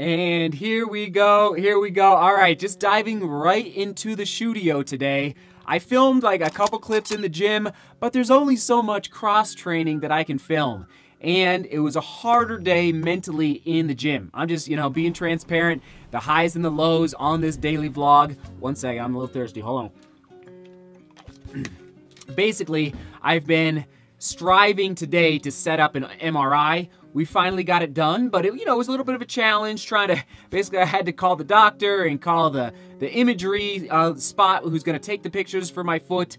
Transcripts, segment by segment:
And here we go, here we go. All right, just diving right into the studio today. I filmed like a couple clips in the gym, but there's only so much cross training that I can film. And it was a harder day mentally in the gym. I'm just, you know, being transparent, the highs and the lows on this daily vlog. One second, I'm a little thirsty. Hold on. Basically, I've been striving today to set up an MRI we finally got it done, but it, you know, it was a little bit of a challenge trying to, basically I had to call the doctor and call the, the imagery uh, spot who's gonna take the pictures for my foot.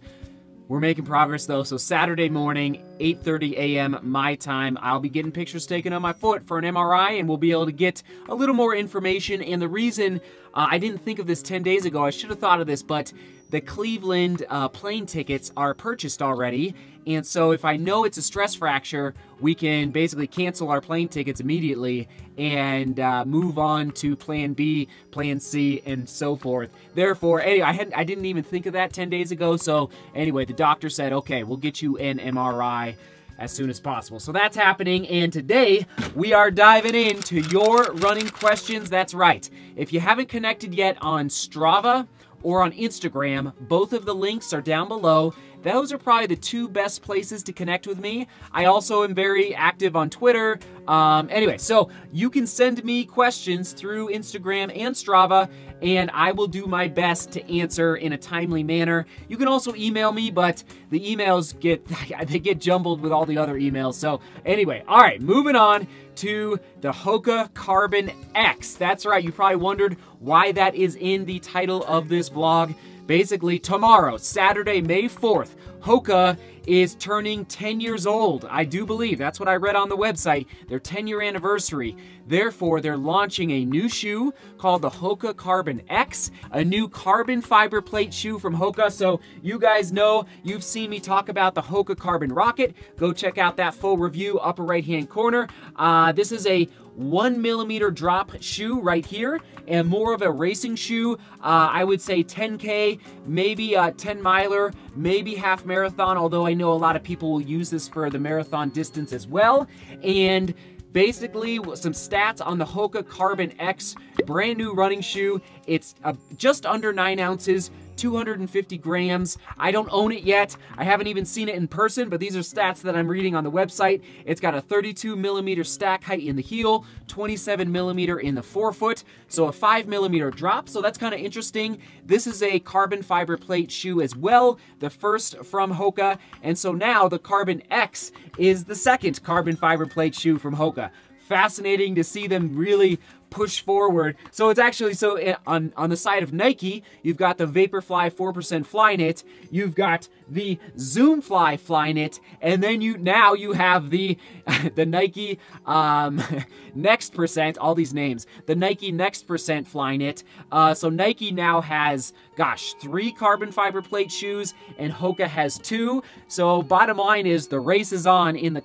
We're making progress though, so Saturday morning, 8.30 a.m. my time, I'll be getting pictures taken on my foot for an MRI and we'll be able to get a little more information. And the reason uh, I didn't think of this 10 days ago, I should have thought of this, but the Cleveland uh, plane tickets are purchased already and so if I know it's a stress fracture, we can basically cancel our plane tickets immediately and uh, move on to plan B, plan C, and so forth. Therefore, anyway, I, hadn't, I didn't even think of that 10 days ago. So anyway, the doctor said, okay, we'll get you an MRI as soon as possible. So that's happening, and today we are diving into your running questions. That's right. If you haven't connected yet on Strava or on Instagram, both of the links are down below. Those are probably the two best places to connect with me. I also am very active on Twitter. Um, anyway, so you can send me questions through Instagram and Strava, and I will do my best to answer in a timely manner. You can also email me, but the emails get they get jumbled with all the other emails. So anyway, all right, moving on to the Hoka Carbon X. That's right, you probably wondered why that is in the title of this vlog. Basically, tomorrow, Saturday, May 4th, Hoka is turning 10 years old. I do believe. That's what I read on the website. Their 10 year anniversary. Therefore, they're launching a new shoe called the Hoka Carbon X, a new carbon fiber plate shoe from Hoka. So, you guys know, you've seen me talk about the Hoka Carbon Rocket. Go check out that full review, upper right hand corner. Uh, this is a one millimeter drop shoe right here and more of a racing shoe. Uh, I would say 10K, maybe a 10 miler, maybe half marathon, although I know a lot of people will use this for the marathon distance as well. And basically some stats on the Hoka Carbon X brand new running shoe. It's uh, just under 9 ounces, 250 grams. I don't own it yet. I haven't even seen it in person, but these are stats that I'm reading on the website. It's got a 32 millimeter stack height in the heel, 27 millimeter in the forefoot, so a 5 millimeter drop, so that's kind of interesting. This is a carbon fiber plate shoe as well, the first from Hoka, and so now the Carbon X is the second carbon fiber plate shoe from Hoka fascinating to see them really push forward. So it's actually, so on, on the side of Nike, you've got the Vaporfly 4% Flyknit, you've got the Zoomfly Flyknit, and then you, now you have the, the Nike um, Next Percent, all these names, the Nike Next Percent Flyknit. Uh, so Nike now has, gosh, three carbon fiber plate shoes, and Hoka has two. So bottom line is the race is on in the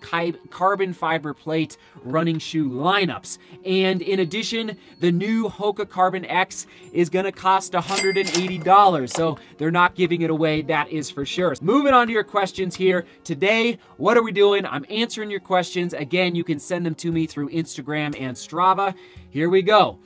carbon fiber plate running shoe lineups. And in addition, the new Hoka Carbon X is gonna cost $180. So they're not giving it away, that is for sure. Moving on to your questions here. Today, what are we doing? I'm answering your questions. Again, you can send them to me through Instagram and Strava. Here we go.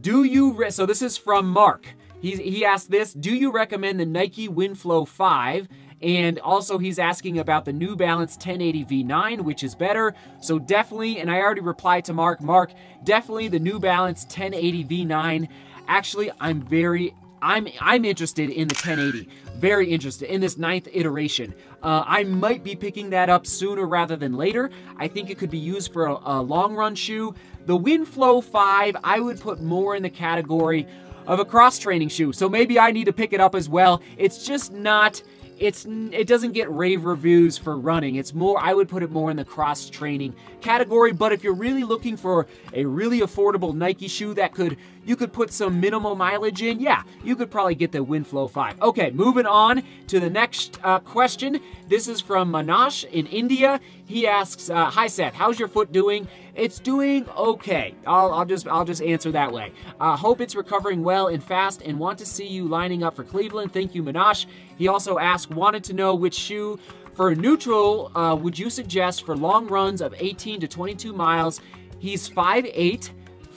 Do you, so this is from Mark. He, he asked this, do you recommend the Nike Winflo 5 and also he's asking about the New Balance 1080 V9, which is better. So definitely, and I already replied to Mark, Mark, definitely the New Balance 1080 V9. Actually, I'm very I'm I'm interested in the 1080. Very interested in this ninth iteration. Uh, I might be picking that up sooner rather than later. I think it could be used for a, a long run shoe. The Winflo 5, I would put more in the category of a cross training shoe. So maybe I need to pick it up as well. It's just not it's it doesn't get rave reviews for running. It's more I would put it more in the cross training category, but if you're really looking for a really affordable Nike shoe that could you could put some minimal mileage in, yeah, you could probably get the Winflo 5. Okay, moving on to the next uh, question. This is from Manash in India. He asks, uh, "Hi Seth, how's your foot doing?" It's doing okay. I'll, I'll just I'll just answer that way. Uh, hope it's recovering well and fast, and want to see you lining up for Cleveland. Thank you, Manash. He also asked, wanted to know which shoe for neutral uh, would you suggest for long runs of 18 to 22 miles. He's 5'8",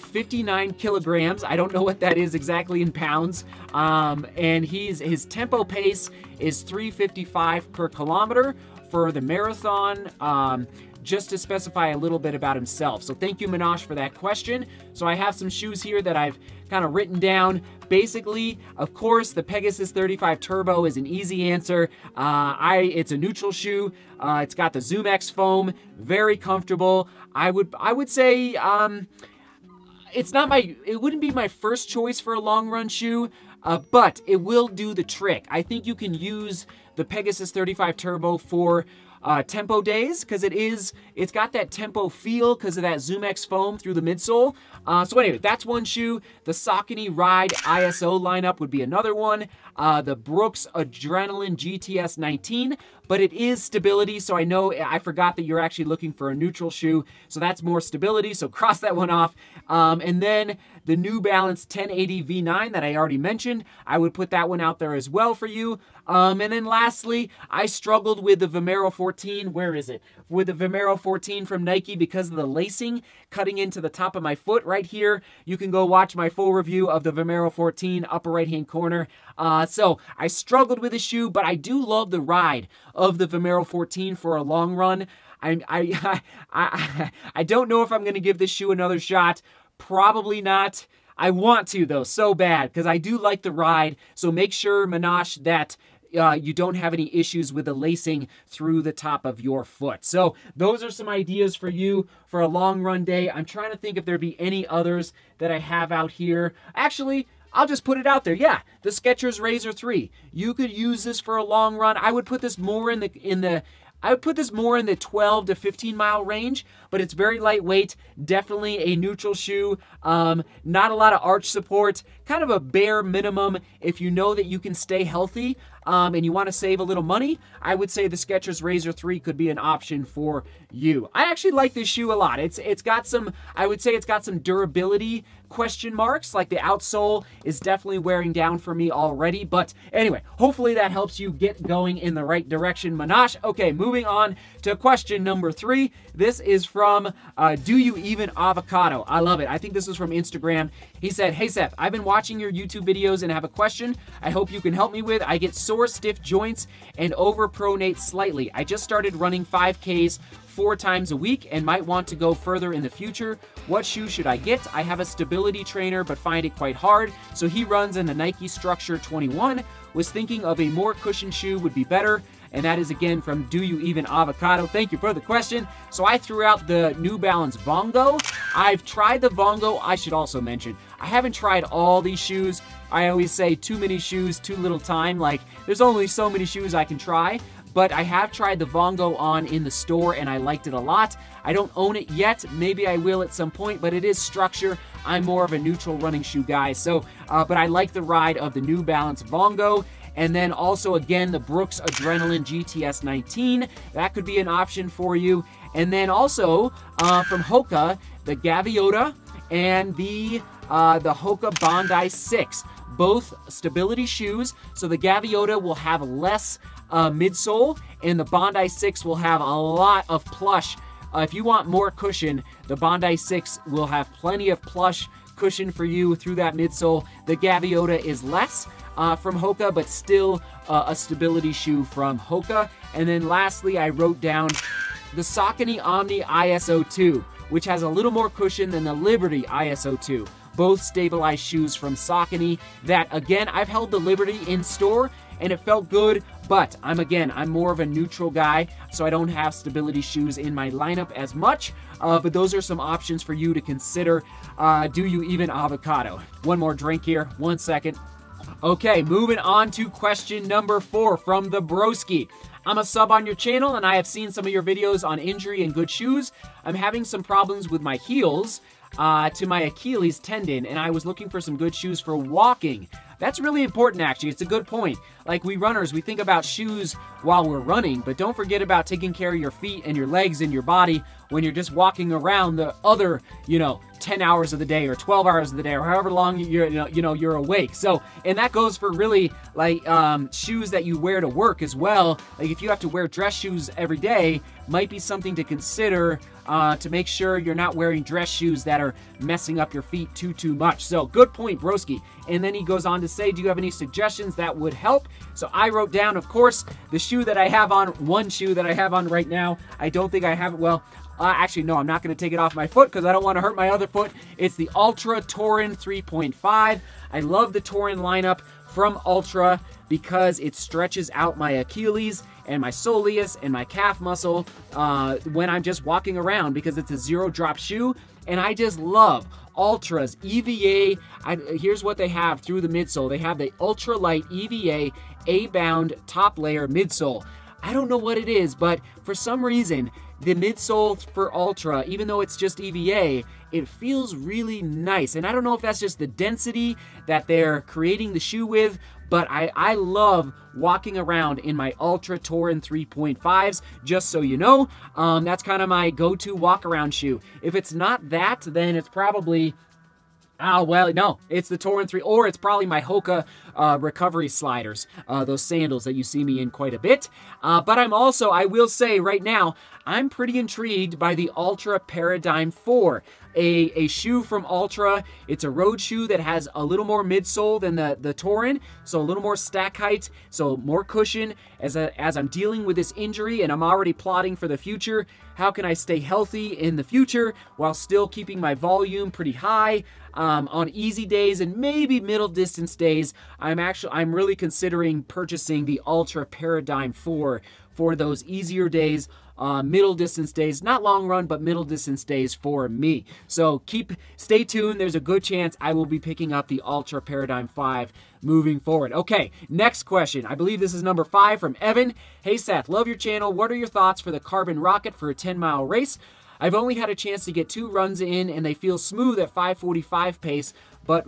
59 kilograms. I don't know what that is exactly in pounds. Um, and he's his tempo pace is 355 per kilometer for the marathon. Um, just to specify a little bit about himself. So thank you, Minash, for that question. So I have some shoes here that I've kind of written down. Basically, of course, the Pegasus 35 Turbo is an easy answer. Uh, I it's a neutral shoe. Uh, it's got the ZoomX foam, very comfortable. I would I would say um, it's not my it wouldn't be my first choice for a long run shoe. Uh, but it will do the trick. I think you can use the Pegasus 35 Turbo for uh, tempo days because it is it's got that tempo feel because of that ZoomX foam through the midsole. Uh, so anyway, that's one shoe. The Saucony Ride ISO lineup would be another one. Uh, the Brooks Adrenaline GTS 19, but it is stability. So I know I forgot that you're actually looking for a neutral shoe. So that's more stability. So cross that one off. Um, and then the New Balance 1080 V9 that I already mentioned, I would put that one out there as well for you. Um, and then lastly, I struggled with the Vomero 14. Where is it? With the Vomero 14 from Nike because of the lacing cutting into the top of my foot right here. You can go watch my full review of the Vomero 14 upper right hand corner. Uh, so I struggled with the shoe, but I do love the ride of the Vomero 14 for a long run. I, I, I, I don't know if I'm going to give this shoe another shot. Probably not. I want to though so bad because I do like the ride. So make sure, Minash, that uh, you don't have any issues with the lacing through the top of your foot. So those are some ideas for you for a long run day. I'm trying to think if there be any others that I have out here. Actually, I'll just put it out there. Yeah, the Skechers Razor 3. You could use this for a long run. I would put this more in the in the I would put this more in the 12 to 15 mile range, but it's very lightweight, definitely a neutral shoe, um, not a lot of arch support, kind of a bare minimum if you know that you can stay healthy um, and you want to save a little money, I would say the Skechers Razor 3 could be an option for you. I actually like this shoe a lot. It's It's got some, I would say it's got some durability question marks, like the outsole is definitely wearing down for me already. But anyway, hopefully that helps you get going in the right direction, Minash. Okay, moving on to question number three. This is from uh, Do You Even Avocado. I love it. I think this is from Instagram. He said, Hey Seth, I've been watching your YouTube videos and have a question I hope you can help me with. I get sore, stiff joints and overpronate slightly. I just started running 5Ks four times a week and might want to go further in the future. What shoe should I get? I have a stability trainer but find it quite hard. So he runs in the Nike Structure 21. Was thinking of a more cushioned shoe would be better and that is again from Do You Even Avocado. Thank you for the question. So I threw out the New Balance Vongo. I've tried the Vongo. I should also mention, I haven't tried all these shoes. I always say too many shoes, too little time. Like, there's only so many shoes I can try but I have tried the Vongo on in the store and I liked it a lot. I don't own it yet. Maybe I will at some point, but it is structure. I'm more of a neutral running shoe guy. So, uh, but I like the ride of the New Balance Vongo. And then also, again, the Brooks Adrenaline GTS 19. That could be an option for you. And then also uh, from Hoka, the Gaviota and the uh, the Hoka Bondi 6. Both stability shoes. So the Gaviota will have less uh, midsole, and the Bondi 6 will have a lot of plush. Uh, if you want more cushion, the Bondi 6 will have plenty of plush cushion for you through that midsole. The Gaviota is less, uh, from Hoka, but still uh, a stability shoe from Hoka. And then lastly, I wrote down the Saucony Omni ISO 2, which has a little more cushion than the Liberty ISO 2. Both stabilized shoes from Saucony that, again, I've held the Liberty in store and it felt good, but I'm again, I'm more of a neutral guy, so I don't have stability shoes in my lineup as much. Uh, but those are some options for you to consider. Uh, do you even avocado? One more drink here, one second. Okay, moving on to question number four from the Broski. I'm a sub on your channel and I have seen some of your videos on injury and good shoes. I'm having some problems with my heels uh, to my Achilles tendon and I was looking for some good shoes for walking. That's really important, actually. It's a good point. Like we runners, we think about shoes while we're running, but don't forget about taking care of your feet and your legs and your body when you're just walking around the other, you know, 10 hours of the day or 12 hours of the day or however long you're you know, you know you're awake. So and that goes for really like um, shoes that you wear to work as well. Like if you have to wear dress shoes every day might be something to consider uh, to make sure you're not wearing dress shoes that are messing up your feet too too much. So good point broski. And then he goes on to say do you have any suggestions that would help? So i wrote down of course the shoe that i have on one shoe that i have on right now. I don't think i have it well uh, actually, no, I'm not going to take it off my foot because I don't want to hurt my other foot. It's the Altra Torin 3.5. I love the Torin lineup from Altra because it stretches out my Achilles and my soleus and my calf muscle uh, when I'm just walking around because it's a zero drop shoe. And I just love Altra's EVA. I, here's what they have through the midsole they have the ultra light EVA A bound top layer midsole. I don't know what it is, but for some reason, the midsole for Altra, even though it's just EVA, it feels really nice. And I don't know if that's just the density that they're creating the shoe with, but I, I love walking around in my Altra Torin 3.5s, just so you know. Um, that's kind of my go-to walk-around shoe. If it's not that, then it's probably Oh, well, no, it's the Torin 3, or it's probably my Hoka uh, recovery sliders, uh, those sandals that you see me in quite a bit. Uh, but I'm also, I will say right now, I'm pretty intrigued by the Altra Paradigm 4 a, a shoe from Altra. It's a road shoe that has a little more midsole than the, the Torin, so a little more stack height, so more cushion. As, a, as I'm dealing with this injury and I'm already plotting for the future, how can I stay healthy in the future while still keeping my volume pretty high? Um, on easy days and maybe middle distance days, I'm actually I'm really considering purchasing the Altra Paradigm 4 for those easier days uh, middle distance days, not long run, but middle distance days for me. So keep, stay tuned. There's a good chance I will be picking up the Altra Paradigm 5 moving forward. Okay, next question. I believe this is number five from Evan. Hey Seth, love your channel. What are your thoughts for the Carbon Rocket for a 10 mile race? I've only had a chance to get two runs in and they feel smooth at 545 pace, but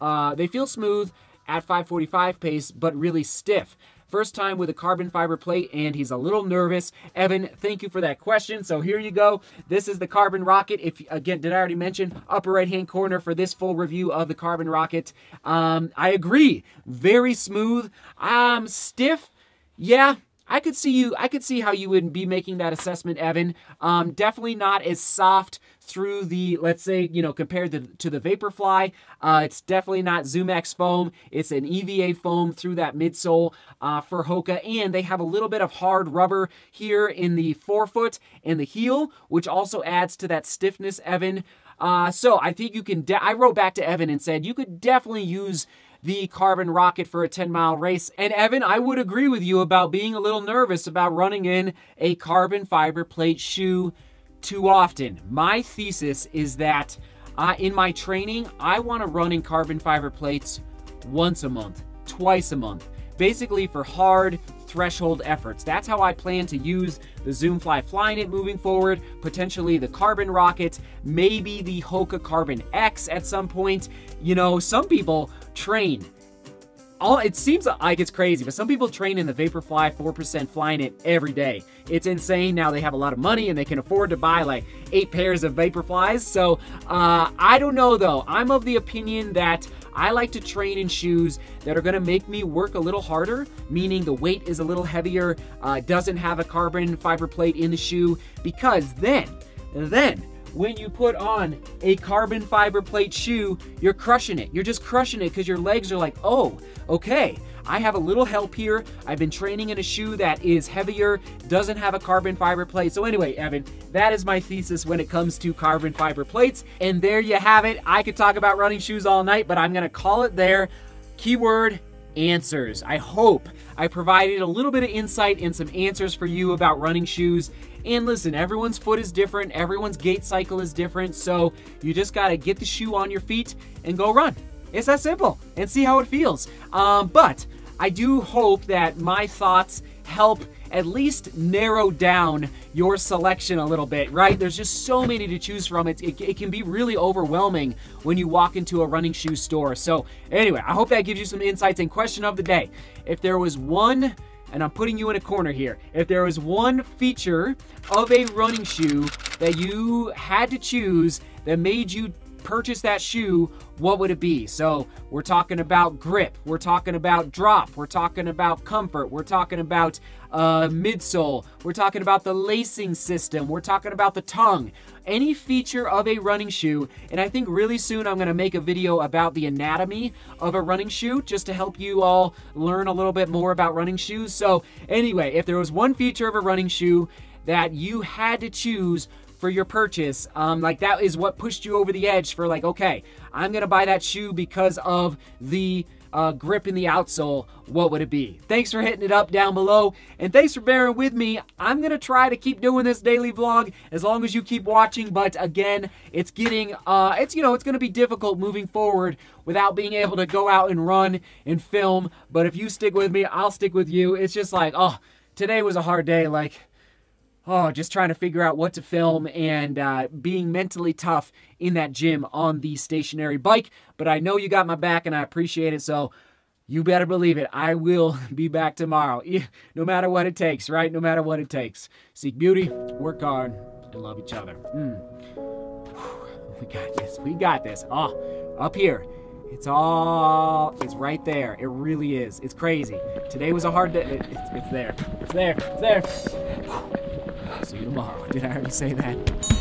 uh, they feel smooth at 545 pace, but really stiff. First time with a carbon fiber plate, and he's a little nervous. Evan, thank you for that question. So here you go. This is the Carbon Rocket. If again, did I already mention upper right hand corner for this full review of the Carbon Rocket? Um, I agree. Very smooth. Um, stiff. Yeah, I could see you. I could see how you would be making that assessment, Evan. Um, definitely not as soft through the, let's say, you know, compared to, to the Vaporfly. Uh, it's definitely not ZoomX foam. It's an EVA foam through that midsole uh, for Hoka, and they have a little bit of hard rubber here in the forefoot and the heel, which also adds to that stiffness, Evan. Uh, so I think you can. I wrote back to Evan and said you could definitely use the Carbon Rocket for a 10 mile race. And Evan, I would agree with you about being a little nervous about running in a carbon fiber plate shoe too often. My thesis is that uh, in my training, I want to run in carbon fiber plates once a month, twice a month, basically for hard threshold efforts. That's how I plan to use the Zoomfly Flyknit moving forward, potentially the Carbon Rocket, maybe the Hoka Carbon X at some point. You know, some people train. All, it seems like it's crazy, but some people train in the Vaporfly 4% Flyknit every day. It's insane. Now they have a lot of money and they can afford to buy like eight pairs of Vaporflies. So uh, I don't know though. I'm of the opinion that I like to train in shoes that are going to make me work a little harder, meaning the weight is a little heavier, uh, doesn't have a carbon fiber plate in the shoe, because then, then when you put on a carbon fiber plate shoe, you're crushing it. You're just crushing it because your legs are like, oh, okay. I have a little help here. I've been training in a shoe that is heavier, doesn't have a carbon fiber plate. So anyway, Evan, that is my thesis when it comes to carbon fiber plates. And there you have it. I could talk about running shoes all night, but I'm to call it there. Keyword answers. I hope I provided a little bit of insight and some answers for you about running shoes. And listen, everyone's foot is different, everyone's gait cycle is different, so you just got to get the shoe on your feet and go run. It's that simple and see how it feels. Um, but I do hope that my thoughts help at least narrow down your selection a little bit, right? There's just so many to choose from. It, it, it, can be really overwhelming when you walk into a running shoe store. So, anyway, I hope that gives you some insights. And question of the day if there was one and I'm putting you in a corner here. If there was one feature of a running shoe that you had to choose that made you purchase that shoe, what would it be? So we're talking about grip, we're talking about drop, we're talking about comfort, we're talking about uh, midsole, we're talking about the lacing system, we're talking about the tongue, any feature of a running shoe. And I think really soon I'm gonna make a video about the anatomy of a running shoe just to help you all learn a little bit more about running shoes. So anyway, if there was one feature of a running shoe that you had to choose for your purchase. Um, like that is what pushed you over the edge for like, okay, I'm gonna buy that shoe because of the uh, grip in the outsole, what would it be? Thanks for hitting it up down below, and thanks for bearing with me. I'm gonna try to keep doing this daily vlog as long as you keep watching, but again, it's getting, uh, it's, you know, it's gonna be difficult moving forward without being able to go out and run and film, but if you stick with me, I'll stick with you. It's just like, oh, today was a hard day, like, oh, just trying to figure out what to film and uh, being mentally tough in that gym on the stationary bike. But I know you got my back and I appreciate it. So you better believe it. I will be back tomorrow, no matter what it takes, right? No matter what it takes. Seek beauty, work hard, and love each other. Mm. We got this. We got this. Oh, up here. It's all, it's right there. It really is. It's crazy. Today was a hard day. It, it's, it's there. It's there. It's there. See you tomorrow. Did I already say that?